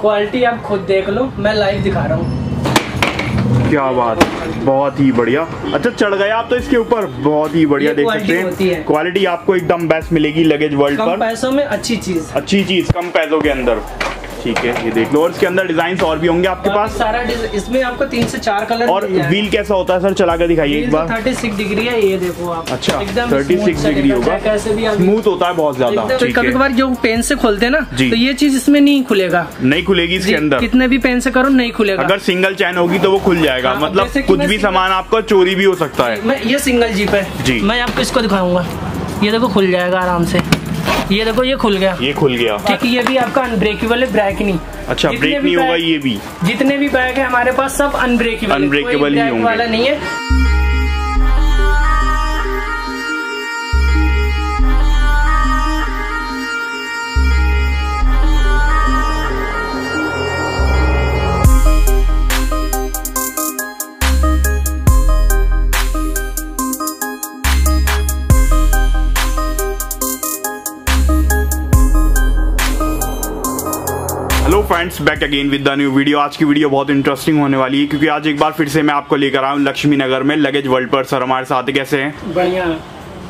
Quality आप खुद देख लो मैं लाइव दिखा रहा हूँ। क्या बात बहुत ही बढ़िया। अच्छा चढ़ गए आप तो इसके ऊपर। बहुत ही बढ़िया देख सकते हैं। क्वालिटी आपको एकदम बेस्ट मिलेगी लगेज वर्ल्ड पर। पैसों में अच्छी चीज़। अच्छी चीज़ कम पैसों के अंदर। ठीक है ये देख लो। और इसके अंदर डिज़ाइन और भी होंगे आपके पास। सारा इसमें आपको तीन से चार कलर और व्हील कैसा होता है सर? चला कर दिखाइए एक बार। थर्टी सिक्स डिग्री है ये देखो आप। अच्छा थर्टी सिक्स डिग्री होगा। कैसे भी स्मूथ होता है बहुत ज़्यादा कभी कभार जो पेन से खोलते हैं ना। तो ये चीज़ इसमें नहीं खुलेगा। नहीं खुलेगी इसके अंदर। कितने भी पेन से करो नहीं खुलेगा। अगर सिंगल चैन होगी तो वो खुल जाएगा। हाँ, मतलब कुछ भी सामान आपका चोरी भी हो सकता है। मैं ये सिंगल जीप है। जी। मैं आपको इसको दिखाऊँगा। ये देखो खुल जाएगा आराम से। ये देखो ये खुल गया। ये खुल गया। ठीक ये भी आपका अनब्रेकेबल है ब्रैक नहीं। अच्छा ब्रेक नहीं होगा ये भी। जितने भी बैग है हमारे पास सब अनब्रेकेबल अनब्रेकेबल ही होंगे। वाला नहीं है। Friends back again with the new video आज की वीडियो बहुत इंटरेस्टिंग होने वाली है, क्योंकि आज एक बार फिर से मैं आपको लेकर आया हूँ लक्ष्मी नगर में लगेज वर्ल्ड पर। सर, हमारे साथ कैसे हैं? बढ़िया।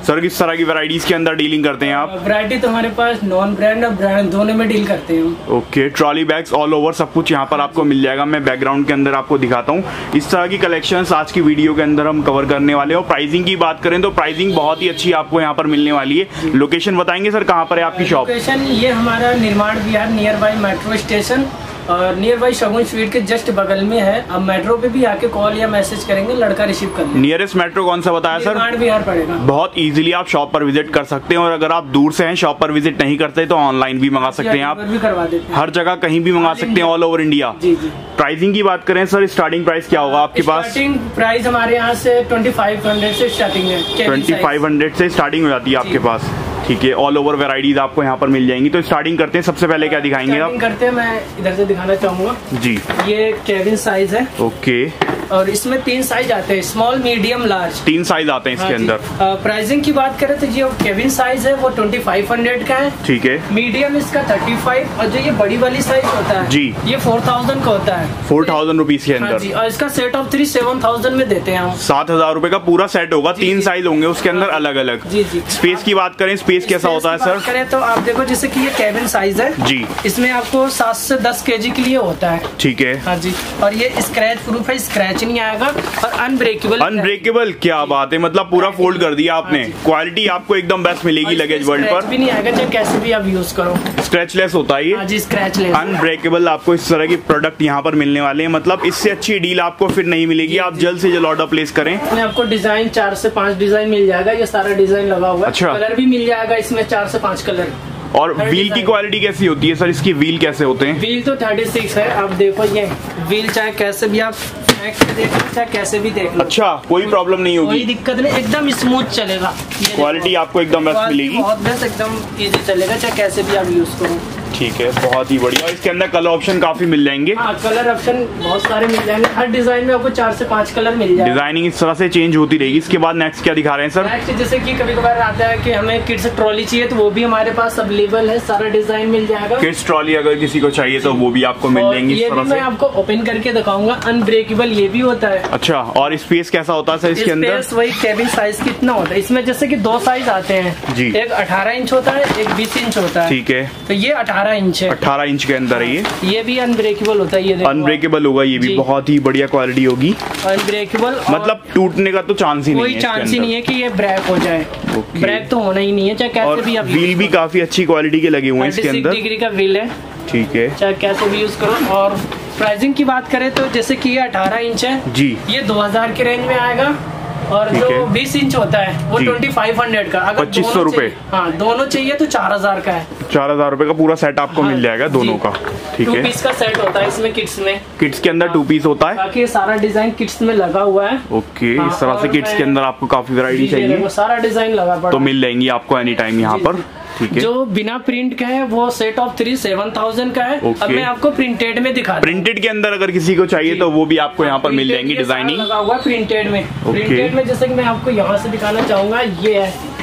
सर किस तरह की वैरायटीज के अंदर डीलिंग करते हैं आप? वैरायटी तो हमारे पास नॉन ब्रांड और ब्रांड दोनों में डील करते हैं okay trolley bags all over सब कुछ यहाँ पर आपको मिल जाएगा। मैं बैकग्राउंड के अंदर आपको दिखाता हूँ। इस तरह की कलेक्शंस आज की वीडियो के अंदर हम कवर करने वाले और प्राइसिंग की बात करें तो प्राइसिंग बहुत ही अच्छी आपको यहाँ पर मिलने वाली है। लोकेशन बताएँगे सर कहाँ पर है आपकी शॉप लोकेशन ये हमारा Nirman Vihar near by metro station near by Shagun sweet के जस्ट बगल में है। अब मेट्रो पे भी आके कॉल या मैसेज करेंगे लड़का रिसीव कर नियरेस्ट मेट्रो कौन सा बताया सर बिहार पड़ेगा। बहुत इजीली आप शॉप पर विज़िट कर सकते हैं और अगर आप दूर से हैं शॉप पर विज़िट नहीं करते तो ऑनलाइन भी मंगा सकते हैं आप। भी करवा देते हैं। हर जगह कहीं भी मंगा सकते हैं ऑल ओवर इंडिया जी जी। प्राइसिंग की बात करें सर स्टार्टिंग प्राइस क्या होगा आपके पास? स्टार्टिंग प्राइस हमारे यहाँ से ट्वेंटी फाइव हंड्रेड से स्टार्टिंग है। ट्वेंटी फाइव हंड्रेड से स्टार्टिंग हो जाती है आपके पास। ठीक है ऑल ओवर वेराइटीज आपको यहाँ पर मिल जाएँगी। तो स्टार्टिंग करते हैं सबसे पहले क्या दिखाएँगे आप? करते हैं मैं इधर से दिखाना चाहूँगा। जी। ये केबिन साइज़ है। ओके और इसमें तीन साइज़ आते हैं स्मॉल मीडियम लार्ज तीन साइज़ आते हैं इसके हाँ अंदर। प्राइसिंग की बात करें तो ये केबिन साइज़ है वो ट्वेंटी फाइव हंड्रेड का है। ठीक है। मीडियम इसका थर्टी फाइव और जो ये बड़ी वाली साइज़ होता है जी। ये फोर थाउज़ेंड का होता है। फोर थाउज़ेंड रुपीज़ के हाँ अंदर। और इसका set of three seven thousand में देते हैं हम। सात हज़ार रुपए का पूरा सेट होगा तीन साइज़ होंगे उसके अंदर हाँ। अलग अलग जी जी। स्पेस की बात करें स्पेस कैसा होता है सर करें तो आप देखो जैसे की ये केबिन साइज़ है जी। इसमें आपको सात से दस केजी के लिए होता है। ठीक है। हाँ जी और ये स्क्रैच प्रूफ है स्क्रैच नहीं आएगा और अनब्रेकेबल अनब्रेकेबल क्या बात है? मतलब पूरा फोल्ड कर दिया आपने। हाँ क्वालिटी आपको एकदम बेस्ट मिलेगी लगेज वर्ल्ड पर। भी नहीं आएगा चाहे कैसे भी आप यूज़ करो। स्ट्रेचलेस होता है हाँ जी अनब्रेकेबल आपको इस तरह की प्रोडक्ट यहाँ पर मिलने वाले हैं। मतलब इससे अच्छी डील आपको फिर नहीं मिलेगी। आप जल्द से जल्द ऑर्डर प्लेस करें। इसमें आपको डिज़ाइन चार से पाँच डिज़ाइन मिल जाएगा। ये सारा डिज़ाइन लगा हुआ है। अच्छा। कलर भी मिल जाएगा इसमें चार से पाँच कलर और व्हील की क्वालिटी कैसी होती है? सर इसकी व्हील कैसे होते हैं? व्हील तो थर्टी सिक्स है। आप देखो ये व्हील चाहे कैसे भी आप के देख कैसे भी देख लो। अच्छा कोई प्रॉब्लम नहीं कोई होगी दिक्कत नहीं एकदम स्मूथ चलेगा। क्वालिटी आपको एकदम बेस्ट मिलेगी। बहुत बेस्ट एकदम इजी चलेगा चाहे कैसे भी आप यूज़ करो। ठीक है बहुत ही बढ़िया। इसके अंदर कलर ऑप्शन काफ़ी मिल जाएँगे। हाँ कलर ऑप्शन बहुत सारे मिल जाएँगे। हर डिज़ाइन में आपको चार से पाँच कलर मिल जाएगा। डिज़ाइनिंग इस तरह से चेंज होती रहेगी। इसके बाद नेक्स्ट क्या दिखा रहे हैं सर नेक्स्ट जैसे कि कभी कभार आता है कि हमें किड्स ट्रॉली चाहिए तो वो भी हमारे पास अवेलेबल है। सारा डिज़ाइन मिल जाएगा। किड्स ट्रॉली अगर किसी को चाहिए तो वो भी आपको मिल जाएँगी ये भी मैं आपको ओपन करके दिखाऊँगा। अनब्रेकेबल ये भी होता है। अच्छा और स्पेस कैसा होता है सर इसके अंदर? वही केबिन साइज़ कितना होता है। इसमें जैसे की दो साइज़ आते हैं। जी। एक 18 इंच होता है एक 20 इंच होता है। ठीक है। तो ये 18 इंच है। 18 इंच के अंदर है ये। ये भी अनब्रेकेबल होता है ये अनब्रेकेबल होगा ये भी बहुत ही बढ़िया क्वालिटी होगी। अनब्रेकेबल मतलब टूटने का तो चांस ही नहीं कोई चांस ही नहीं है कि ये ब्रेक हो जाए। ब्रेक तो होना ही नहीं है चाहे कैसे भी आप व्हील भी काफ़ी अच्छी क्वालिटी के लगे हुए हैं इसके अंदर। डिग्री का व्हील है। ठीक है। चाहे कैसे भी यूज़ करो। और प्राइसिंग की बात करें तो जैसे कि ये 18 इंच है जी। ये 2000 के रेंज में आएगा। और जो बीस इंच होता है वो ट्वेंटी फाइव हंड्रेड का। अगर पच्चीस सौ रूपए। हाँ दोनों चाहिए तो 4000 का है। चार हज़ार रूपए का पूरा सेट आपको हाँ, मिल जाएगा दोनों का। ठीक है। पीस का सेट होता है इसमें किट्स में। किट्स के अंदर टू पीस होता है। बाकी ये सारा डिज़ाइन किट्स में लगा हुआ है। ओके हाँ, इस तरह से किट्स किड्स के अंदर आपको काफ़ी वेरायटी चाहिए। सारा डिज़ाइन लगा तो मिल जाएँगी आपको एनी टाइम यहाँ पर। जी। ठीक है। जो बिना प्रिंट का है वो set of three seven thousand का है। अब मैं आपको प्रिंटेड में दिखा प्रिंटेड के अंदर अगर किसी को चाहिए तो वो भी आपको यहाँ पर मिल जाएँगी डिज़ाइनिंग लगा हुआ प्रिंटेड में। प्रिंटेड में जैसे कि मैं आपको यहाँ से दिखाना चाहूँगा ये है।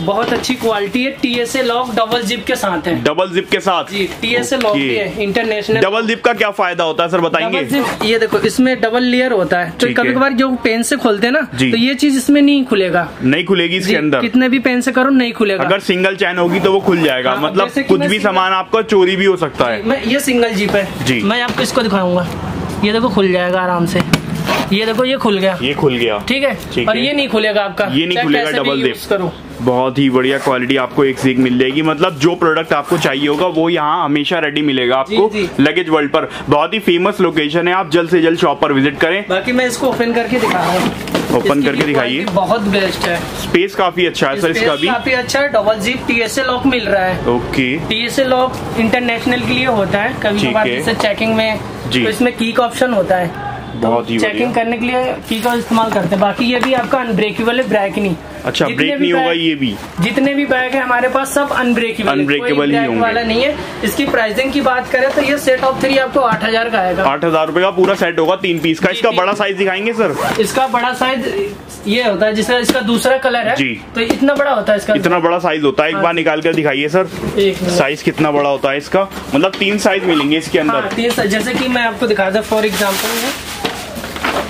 बहुत अच्छी क्वालिटी है। T S A lock double zip के साथ है। डबल जिप के साथ? जी टीएसए लॉक Okay. भी है इंटरनेशनल डबल जिप का क्या फ़ायदा होता है सर बताएँगे? ये देखो इसमें डबल लेयर होता है। तो कभी। कभार जो पेन से खोलते हैं ना तो ये चीज़ इसमें नहीं खुलेगा। नहीं खुलेगी इसके अंदर? कितने भी पेन से करो नहीं खुलेगा। अगर सिंगल चैन होगी तो वो खुल जाएगा। हाँ, मतलब कुछ भी सामान आपका चोरी भी हो सकता है। मैं ये सिंगल जीप है। जी। मैं आपको इसको दिखाऊँगा। ये देखो खुल जाएगा आराम से। ये देखो ये खुल गया। ये खुल गया। ठीक है? ठीक और है। ये नहीं खुलेगा आपका। ये नहीं खुलेगा, डबल जिप। करो। बहुत ही बढ़िया क्वालिटी आपको एक से एक मिल जाएगी। मतलब जो प्रोडक्ट आपको चाहिए होगा वो यहाँ हमेशा रेडी मिलेगा आपको लगेज वर्ल्ड पर। बहुत ही फ़ेमस लोकेशन है। आप जल्द से जल्द शॉप पर विज़िट करें। बाकी मैं इसको ओपन करके दिखा रहा हूँ। ओपन करके दिखाइए। बहुत बेस्ट है। स्पेस काफ़ी अच्छा है सर इसका भी। काफ़ी अच्छा है। डबल जीप टीएसए लॉक मिल रहा है। ओके टीएसए लॉक इंटरनेशनल के लिए होता है। कभी कभार जैसे चेकिंग में जी। तो इसमें की का ऑप्शन होता है। बहुत ही चेकिंग करने के लिए की का इस्तेमाल करते हैं। बाकी ये भी आपका अनब्रेकेबल है ब्रेक नहीं। अच्छा ब्रेक नहीं होगा ये भी? जितने भी बैग है हमारे पास सब अनब्रेकेबल अनब्रेकेबल ही होंगे। वाला नहीं है। इसकी प्राइसिंग की बात करें तो ये सेट ऑफ़ थ्री आपको आठ हज़ार का आएगा। आठ हज़ार रुपए का पूरा सेट होगा तीन पीस का। इसका बड़ा साइज़ दिखाएँगे सर इसका बड़ा साइज़ ये होता है जिसका इसका दूसरा कलर है। जी। तो इतना बड़ा होता है इसका। इतना बड़ा साइज़ होता है। एक हाँ। बार निकाल कर दिखाइए सर एक साइज़ कितना बड़ा होता है इसका? मतलब तीन साइज़ मिलेंगे इसके हाँ अंदर तीन जैसे की मैं आपको दिखा दूँ फॉर एग्जांपल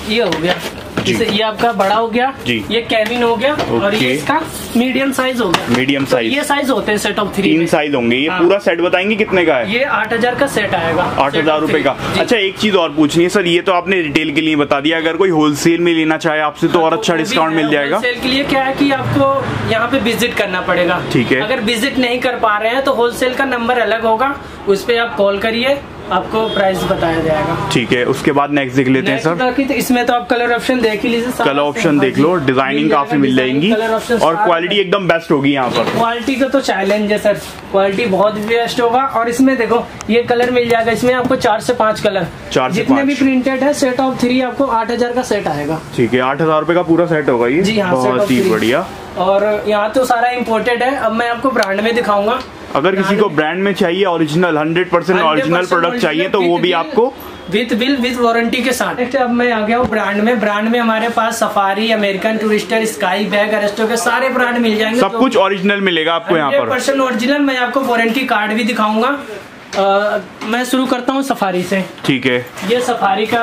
ये हो गया। जैसे ये आपका बड़ा हो गया जी। ये कैबिन हो गया और ये इसका मीडियम साइज़ हो गया। मीडियम तो साइज़ ये साइज़ होते हैं सेट ऑफ़ थ्री तीन साइज़ होंगे। ये हाँ। पूरा सेट बताएँगे कितने का है? ये आठ हज़ार का सेट आएगा। आठ हज़ार रूपए का। अच्छा एक चीज़ और पूछनी है सर ये तो आपने रिटेल के लिए बता दिया। अगर कोई होलसेल में लेना चाहे आपसे तो और अच्छा डिस्काउंट मिल जाएगा। सेल के लिए क्या है की आपको यहाँ पे विज़िट करना पड़ेगा। ठीक है। अगर विज़िट नहीं कर पा रहे हैं तो होलसेल का नंबर अलग होगा। उस पर आप कॉल करिए। आपको प्राइस बताया जाएगा। ठीक है उसके बाद नेक्स्ट देख लेते हैं सर तो इसमें तो आप कलर ऑप्शन देख ही लीजिए कलर ऑप्शन देख लो डिज़ाइनिंग काफ़ी मिल जाएँगी। और क्वालिटी एकदम बेस्ट होगी यहाँ पर। क्वालिटी का तो चैलेंज है सर क्वालिटी बहुत बेस्ट होगा। और इसमें देखो ये कलर मिल जाएगा। इसमें आपको चार से पाँच कलर चार जितने भी प्रिंटेड है सेट ऑफ़ थ्री आपको आठ हज़ार का सेट आएगा। ठीक है आठ हज़ार रुपए का पूरा सेट होगा ये। जी हाँ, बहुत ही बढ़िया। और यहाँ तो सारा इम्पोर्टेड है। अब मैं आपको ब्रांड में दिखाऊँगा। अगर किसी को ब्रांड में चाहिए original hundred percent original product चाहिए तो वो भी आपको विथ बिल विथ वारंटी के साथ। नेक्स्ट अब मैं आ गया हूँ ब्रांड में। ब्रांड में हमारे पास Safari American Tourister sky bag Aristo के सारे ब्रांड मिल जाएँगे। सब कुछ ओरिजिनल मिलेगा आपको यहाँ पर। परसेंट ओरिजिनल मैं आपको वारंटी कार्ड भी दिखाऊँगा। अ, मैं शुरू करता हूँ सफारी से। ठीक है। ये सफारी का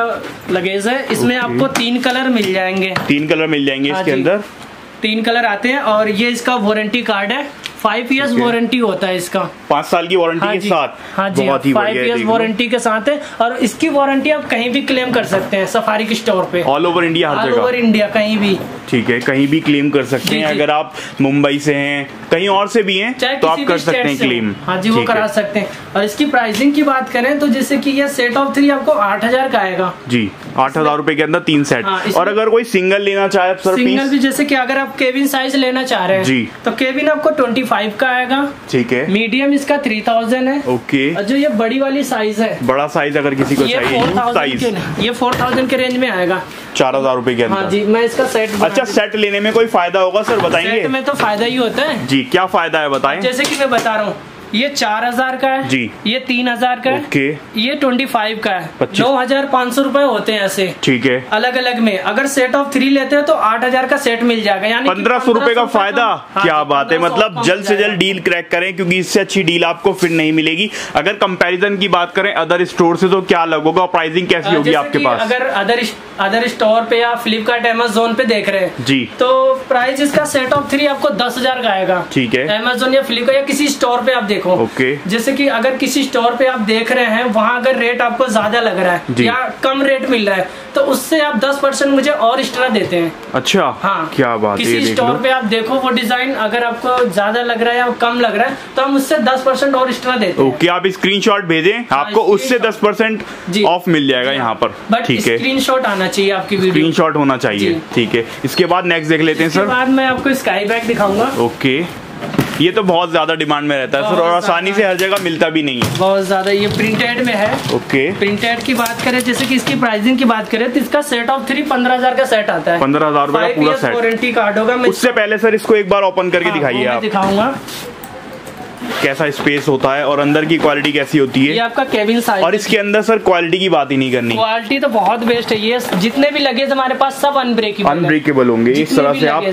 लगेज है। इसमें आपको तीन कलर मिल जाएँगे। तीन कलर मिल जाएँगे हाँ इसके अंदर। तीन कलर आते हैं और ये इसका वारंटी कार्ड है। फाइव इयर्स वारंटी होता है इसका। पाँच साल की वारंटी हाँ के साथ। हाँ जी बहुत ही फाइव इयर्स वारंटी के साथ है और इसकी वारंटी आप कहीं भी क्लेम कर सकते हैं सफारी के स्टोर पे। All over India all over India कहीं भी। ठीक है कहीं भी क्लेम कर सकते हैं। अगर आप मुंबई से हैं कहीं और से भी हैं तो आप कर सकते हैं क्लेम हाँ। जी वो करा सकते हैं। और इसकी प्राइसिंग की बात करें तो जैसे कि ये सेट ऑफ़ थ्री आपको आठ हज़ार का आएगा। जी आठ हज़ार रूपए के अंदर तीन सेट हाँ, और अगर कोई सिंगल लेना चाहे सिंगल भी जैसे कि अगर आप केबिन साइज़ लेना चाह रहे हैं जी। तो केबिन आपको ट्वेंटी फाइव का आएगा। ठीक है। मीडियम इसका थ्री थाउज़ेंड है। ओके। और जो ये बड़ी वाली साइज़ है बड़ा साइज़ अगर किसी को चाहिए ये फोर थाउज़ेंड के रेंज में आएगा। चार हज़ार रूपए के हाँ जी मैं इसका सेट अच्छा सेट लेने में कोई फ़ायदा होगा सर सेट में तो फ़ायदा ही होता है। जी क्या फ़ायदा है बताएँ। जैसे कि मैं बता रहा हूँ ये चार हज़ार का है। जी। ये तीन हज़ार का है। ओके। ये ट्वेंटी फाइव का है। नौ हज़ार पाँच सौ रूपए होते हैं ऐसे। ठीक है। अलग अलग में। अगर सेट ऑफ़ थ्री लेते हैं तो आठ हज़ार का सेट मिल जाएगा। यानी पंद्रह सौ रुपए का फ़ायदा? हाँ क्या जी, बात है। मतलब जल्द से। जल्द डील क्रैक करें क्योंकि इससे अच्छी डील आपको फिर नहीं मिलेगी। अगर कंपैरिजन की बात करें अदर स्टोर से तो क्या और प्राइसिंग कैसी होगी आपके पास? अगर अदर अदर स्टोर पे या फ्लिपकार्ट एमेजोन पे देख रहे हैं जी। तो प्राइस इसका सेट ऑफ़ थ्री आपको दस हज़ार का आएगा। ठीक है। अमेजोन या फ्लिपकार्ट या किसी स्टोर पे आप देखो। ओके। जैसे कि अगर किसी स्टोर पे आप देख रहे हैं वहाँ अगर रेट आपको ज़्यादा लग रहा है या कम रेट मिल रहा है तो उससे आप 10 परसेंट मुझे और एक्स्ट्रा देते हैं। अच्छा। हाँ। क्या बात किसी स्टोर पे आप देखो वो डिज़ाइन अगर आपको ज़्यादा लग रहा है या कम लग रहा है तो हम उससे 10 परसेंट और एक्स्ट्रा देते हैं। ओके आप स्क्रीनशॉट भेजें आपको उससे दस परसेंट ऑफ़ मिल जाएगा यहाँ पर। बट ठीक है। स्क्रीनशॉट आना चाहिए आपकी स्क्रीन शॉट होना चाहिए। ठीक है। इसके बाद नेक्स्ट देख लेते हैं सर बाद मैं आपको स्काई बैग दिखाऊँगा। ओके। ये तो बहुत ज़्यादा डिमांड में रहता है। सर और आसानी से हर जगह मिलता भी नहीं है। बहुत ज़्यादा ये प्रिंटेड में है। ओके प्रिंटेड की बात करें जैसे कि इसकी प्राइसिंग की बात करें तो इसका सेट ऑफ़ थ्री पंद्रह हज़ार का सेट आता है। पंद्रह हज़ार पूरा सेट वारंटी कार्ड होगा। उससे पहले सर इसको एक बार ओपन करके दिखाई दिखाइए आप। दिखाऊँगा। कैसा स्पेस होता है और अंदर की क्वालिटी कैसी होती है? ये आपका केबिन साइज़ और इसके अंदर सर क्वालिटी की बात ही नहीं करनी। क्वालिटी तो बहुत बेस्ट है। ये जितने भी लगेज हमारे पास सब अनब्रेकेबल अनब्रेकेबल होंगे। इस तरह से आप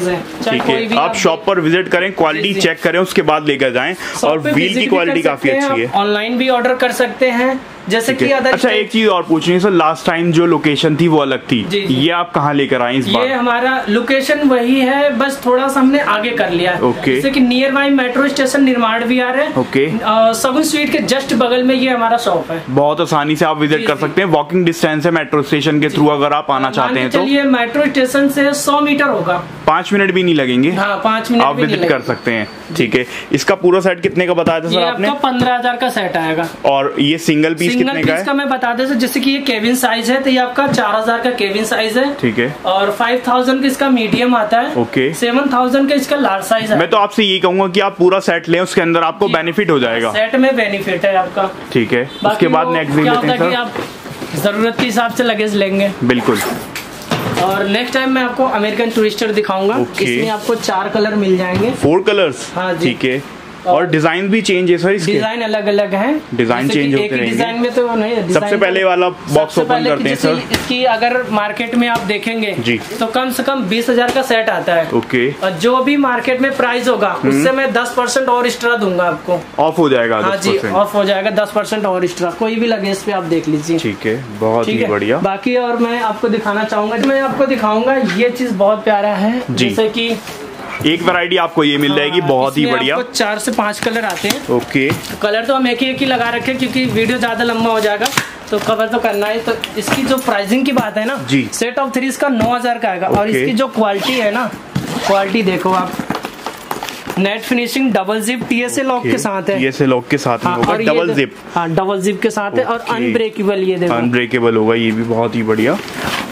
ठीक है। आप शॉप पर विज़िट करें क्वालिटी। चेक करें उसके बाद लेकर जाए। और व्हील की क्वालिटी काफ़ी अच्छी है। ऑनलाइन भी ऑर्डर कर सकते हैं। जैसे कि अदर अच्छा एक चीज़ और पूछनी है सर लास्ट टाइम जो लोकेशन थी वो अलग थी। जी, जी। ये आप कहाँ लेकर आए इस ये बार हमारा लोकेशन वही है बस थोड़ा सा हमने आगे कर लिया ओके। जैसे कि नियर बाई मेट्रो स्टेशन निर्माण भी आ रहा है। ओके। सगुन स्वीट के जस्ट बगल में ये हमारा शॉप है। बहुत आसानी से आप विज़िट कर सकते हैं। वॉकिंग डिस्टेंस है मेट्रो स्टेशन के थ्रू अगर आप आना चाहते हैं तो। ये मेट्रो स्टेशन से सौ मीटर होगा। पाँच मिनट भी नहीं लगेंगे? हाँ पाँच मिनट आप विज़िट कर सकते हैं। ठीक है। इसका पूरा सेट कितने का बताया था सर आपने? पंद्रह हज़ार का सेट आएगा। और ये सिंगल पीस सिंगल पीस का मैं बता देता जैसे कि ये केबिन साइज़ है तो ये आपका चार हज़ार का केबिन साइज़ है। ठीक है। और फाइव थाउज़ेंड का इसका मीडियम आता है। ओके। सेवन थाउज़ेंड का इसका लार्ज साइज़ है। मैं तो आपसे यही कहूँगा कि आप पूरा सेट लें उसके अंदर आपको बेनिफिट हो जाएगा। सेट में बेनिफिट है आपका। ठीक है। उसके बाद नेक्स्ट लेते हैं है आप ज़रूरत के हिसाब से लगेज लेंगे। बिल्कुल। और नेक्स्ट टाइम मैं आपको अमेरिकन टूरिस्टर दिखाऊँगा। ओके। इसमें आपको चार कलर मिल जाएँगे। फोर कलर्स हाँ जी। ठीक है। और डिज़ाइन भी चेंज है सर इसके डिज़ाइन अलग अलग है डिज़ाइन एक होते रहेंगे। डिज़ाइन में तो नहीं सबसे पहले वाला बॉक्स ओपन करते हैं सर इसकी अगर मार्केट में आप देखेंगे जी। तो कम से कम बीस हज़ार का सेट आता है। ओके। और जो भी मार्केट में प्राइस होगा हम्म। उससे मैं दस परसेंट और एक्स्ट्रा दूँगा आपको। ऑफ़ हो जाएगा हाँ जी ऑफ़ हो जाएगा दस परसेंट और एक्स्ट्रा कोई भी लगेज पे आप देख लीजिए। ठीक है बहुत ही बढ़िया। बाकी और मैं आपको दिखाना चाहूँगा मैं आपको दिखाऊँगा ये चीज़ बहुत प्यारा है। जैसे कि एक वैरायटी आपको ये मिल जाएगी हाँ, बहुत ही बढ़िया। चार से पाँच कलर आते हैं। ओके। कलर तो हम एक ही एक ही लगा रखे क्योंकि वीडियो ज़्यादा लंबा हो जाएगा तो कवर तो करना है। तो इसकी जो प्राइसिंग की बात है ना जी। सेट ऑफ़ थ्री इसका नौ हज़ार का आएगा। और इसकी जो क्वालिटी है ना क्वालिटी देखो आप। Net finishing double zip TSA lock के साथ है। से लॉक के साथ हाँ, होगा डबल जिप हाँ डबल जिप के साथ है और अनब्रेकेबल ये देखो। अनब्रेकेबल होगा ये भी बहुत ही बढ़िया।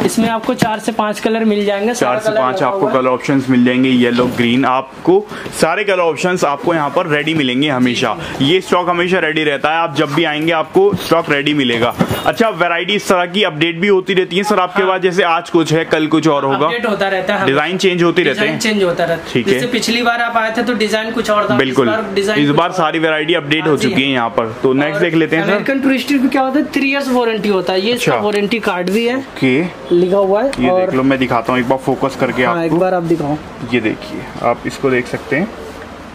इसमें आपको चार से पाँच कलर मिल जाएँगे चार से पाँच आपको कलर ऑप्शंस मिल जाएँगे येलो ग्रीन आपको सारे कलर ऑप्शंस आपको यहाँ पर रेडी मिलेंगे हमेशा। ये स्टॉक हमेशा रेडी रहता है आप जब भी आएँगे आपको स्टॉक रेडी मिलेगा। अच्छा वैरायटी इस तरह की अपडेट भी होती रहती है सर आपके हाँ। पास जैसे आज कुछ है कल कुछ और होगा। होता रहता है डिज़ाइन चेंज होती रहते हैं। चेंज होता रहता है। ठीक है। पिछली बार आप आए थे तो डिज़ाइन कुछ और था। बिल्कुल। इस बार। सारी वेरायटी अपडेट हाँ चुकी है। यहाँ पर। तो नेक्स्ट देख लेते हैं अमेरिकन क्या होता है थ्री इयर्स वारंटी होता है। ये अच्छा। वारंटी कार्ड भी है। लिखा हुआ है ये और देख लो मैं दिखाता हूँ एक बार फोकस करके हाँ एक बार आप दिखाओ। ये देखिए आप इसको देख सकते हैं।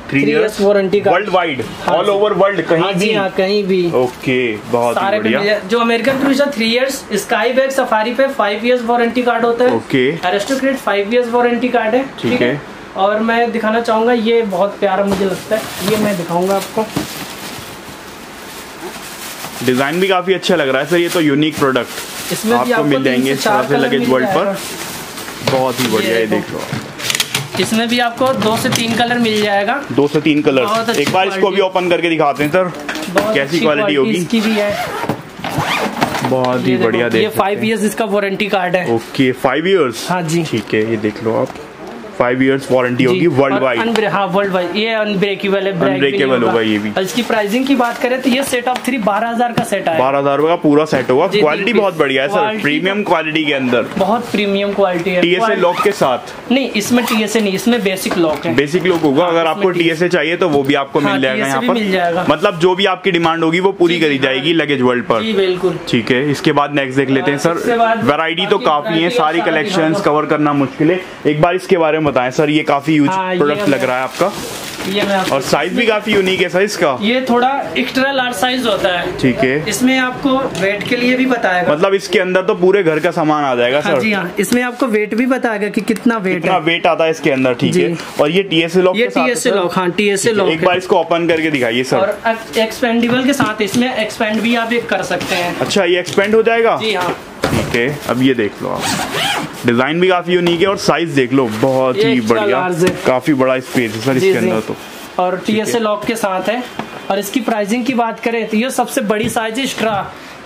थ्री इयर्स warranty का- वर्ल्ड वाइड हाँ ऑल ओवर वर्ल्ड हाँ कहीं जी भी। हाँ कहीं भी। ओके बहुत सारे बढ़िया। जो American three years sky bag Safari पे फाइव इयर्स वारंटी कार्ड होता है। Okay Aristocrat five years warranty card है ठीक है। और मैं दिखाना चाहूँगा ये बहुत प्यारा मुझे लगता है। ये मैं दिखाऊँगा आपको। डिज़ाइन भी काफ़ी अच्छा लग रहा है सर ये तो यूनिक प्रोडक्ट इसमें भी आपको मिल जाएँगे से इस चार तरह से लगेज वर्ल्ड पर। बहुत ही बढ़िया ये देखो। लो इसमें भी आपको दो से तीन कलर मिल जाएगा। दो से तीन कलर एक बार इसको भी ओपन करके दिखाते हैं सर। कैसी क्वालिटी होगी? इसकी भी है। बहुत ही बढ़िया देखो, ये फाइव इयर्स इसका वारंटी कार्ड है। ओके फाइव इयर्स हाँ जी। ठीक है ये देख लो आप। फाइव इयर्स वारंटी होगी वर्ल्ड वाइड हाँ वर्ल्ड वाइड ये अनब्रेकेबल है Unbreakable होगा। ये भी। और इसकी प्राइसिंग की बात करें तो ये सेट ऑफ़ थ्री बारह हज़ार का सेट है बारह हज़ार का पूरा सेट होगा। क्वालिटी बहुत बढ़िया है सर प्रीमियम क्वालिटी के अंदर। बहुत प्रीमियम क्वालिटी है। टीएसए लॉक के साथ। नहीं इसमें टीएसए नहीं इसमें बेसिक लॉक है। बेसिक लॉक होगा। अगर आपको टीएसए चाहिए तो वो भी आपको हाँ, मिल जाएगा यहाँ पर। मतलब जो भी आपकी डिमांड होगी वो पूरी करी जाएगी लगेज वर्ल्ड पर। बिल्कुल। ठीक है इसके बाद नेक्स्ट देख लेते हैं सर बाद वैरायटी तो काफ़ी है सारी दो। कवर करना मुश्किल है। एक बार इसके बारे में बताएँ सर ये काफ़ी यूज़ हाँ, प्रोडक्ट लग रहा है आपका। ये मैं और साइज़ भी काफ़ी यूनिक है सर इसका। ये थोड़ा एक्स्ट्रा लार्ज साइज़ होता है। ठीक है। इसमें आपको वेट के लिए भी बताएगा। मतलब इसके अंदर तो पूरे घर का सामान आ जाएगा हाँ जी सर हाँ। इसमें आपको वेट भी बताएगा कि कितना वेट कितना है। वेट आता है इसके अंदर ठीक है। और ये टीएसए लॉक ये के साथ है टीएसए सर? लॉक हाँ टीएसए लॉक एक बार इसको ओपन करके दिखाइए सर और एक्सपेंडेबल के साथ इसमें एक्सपेंड भी आप एक कर सकते हैं। अच्छा ये एक्सपेंड हो जाएगा? जी हाँ। ठीक है अब ये देख लो आप। डिज़ाइन भी काफ़ी यूनिक है और साइज़ देख लो बहुत ही बढ़िया। काफ़ी बड़ा स्पेस है सर इसके अंदर तो। और टी एस लॉक के साथ है। और इसकी प्राइसिंग की बात करें तो ये सबसे बड़ी साइज़ है स्ट्रा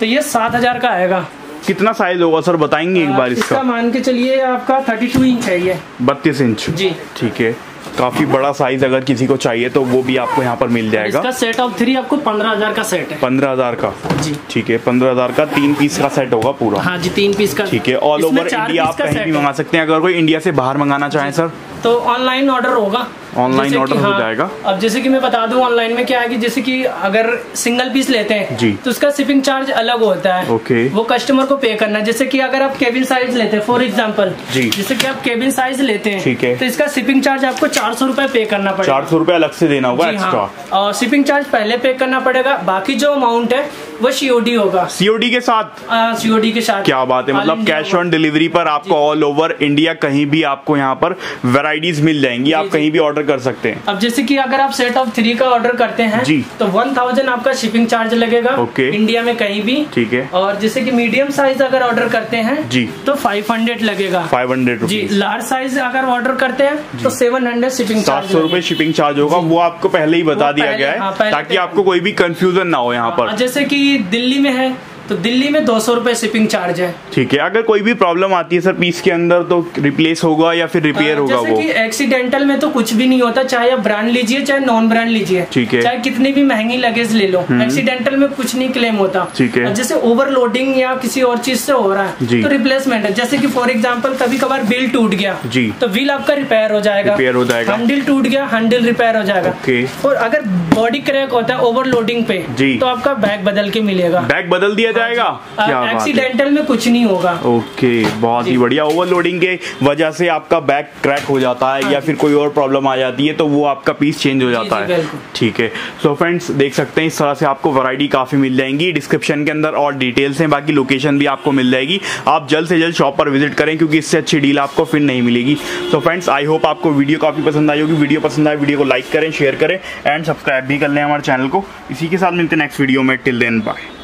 तो ये सात हज़ार का आएगा। कितना साइज़ होगा सर बताएँगे एक बार इसका? इसका मान के चलिए आपका थर्टी टू इंच है ये। बत्तीस इंच जी। ठीक है। काफ़ी बड़ा साइज़ अगर किसी को चाहिए तो वो भी आपको यहाँ पर मिल जाएगा। इसका सेट ऑफ़ थ्री आपको पंद्रह हज़ार का सेट है। पंद्रह हज़ार का। जी। ठीक है पंद्रह हज़ार का तीन पीस का सेट होगा पूरा। हाँ जी तीन पीस का। ठीक है ऑल ओवर इंडिया आप कहीं भी मंगा सकते हैं अगर कोई इंडिया से बाहर मंगाना चाहे सर तो ऑनलाइन ऑर्डर होगा। Online ऑर्डर कि हो जाएगा। अब जैसे कि मैं बता दूँ ऑनलाइन में क्या है कि जैसे कि अगर सिंगल पीस लेते हैं जी। तो उसका शिपिंग चार्ज अलग होता है ओके। वो कस्टमर को पे करना है जैसे कि अगर आप केबिन साइज़ लेते हैं फॉर एग्ज़ाम्पल जी। जैसे कि आप केबिन साइज़ लेते हैं ठीक है। तो इसका शिपिंग चार्ज आपको चार सौ रूपए पे करना पड़ेगा चार सौ रुपए अलग से देना होगा एक्स्ट्रा हाँ और शिपिंग चार्ज पहले पे करना पड़ेगा बाकी जो अमाउंट है वो सीओडी होगा। सीओडी के साथ? सीओडी के साथ। क्या बात है मतलब कैश ऑन डिलीवरी पर आपको ऑल ओवर इंडिया कहीं भी आपको यहाँ पर वेराइटीज मिल जाएँगी आप कहीं भी ऑर्डर कर सकते हैं। अब जैसे की अगर आप सेट ऑफ़ थ्री का ऑर्डर करते हैं जी। तो वन थाउज़ेंड आपका शिपिंग चार्ज लगेगा ओके। इंडिया में कहीं भी। ठीक है। और जैसे की मीडियम साइज़ अगर ऑर्डर करते हैं जी। तो फाइव हंड्रेड लगेगा। फाइव हंड्रेड जी लार्ज साइज़ अगर ऑर्डर करते हैं तो सेवन हंड्रेड शिपिंग सात चार्ज सौ रूपए शिपिंग चार्ज होगा वो आपको पहले ही बता दिया गया हाँ, है ताकि आपको कोई भी कंफ्यूजन ना हो यहाँ पर। जैसे कि दिल्ली में है तो दिल्ली में दो सौ रूपए शिपिंग चार्ज है ठीक है अगर कोई भी प्रॉब्लम आती है सर पीस के अंदर तो रिप्लेस होगा या फिर रिपेयर हाँ, होगा वो एक्सीडेंटल में तो कुछ भी नहीं होता चाहे आप ब्रांड लीजिए चाहे नॉन ब्रांड लीजिए ठीक है। चाहे कितनी भी महँगी लगेज ले लो एक्सीडेंटल में कुछ नहीं क्लेम होता ठीक है। जैसे ओवरलोडिंग या किसी और चीज़ से हो रहा है तो रिप्लेसमेंट है जैसे की फॉर एग्ज़ाम्पल कभी कभार बिल टूट गया जी। तो बिल आपका रिपेयर हो जाएगा रिपेयर हो जाएगा। हैंडल टूट गया हैंडल रिपेयर हो जाएगा और अगर बॉडी क्रैक होता है ओवरलोडिंग पे जी। तो आपका बैग बदल के मिलेगा बैग बदल दिया जाएगा? क्या एक्सीडेंटल में कुछ नहीं होगा। ओके बहुत ही बढ़िया। ओवरलोडिंग के वजह से आपका बैग क्रैक हो जाता है या फिर कोई और प्रॉब्लम आ जाती है तो वो आपका पीस चेंज हो जाता हाँ। है ठीक है। सो फ्रेंड्स देख सकते हैं इस तरह से आपको वैरायटी काफ़ी मिल जाएँगी। डिस्क्रिप्शन के अंदर और डिटेल्स हैं बाकी लोकेशन भी आपको मिल जाएगी। आप जल्द से जल्द शॉप पर विज़िट करें क्योंकि इससे अच्छी डील आपको फिर नहीं मिलेगी। सो फ्रेंड्स आई होप आपको वीडियो काफ़ी पसंद आई होगी। वीडियो पसंद आए वीडियो को लाइक करें शेयर करें एंड सब्सक्राइब भी कर लें हमारे चैनल को। इसी के साथ मिलते हैं नेक्स्ट वीडियो में। Till then bye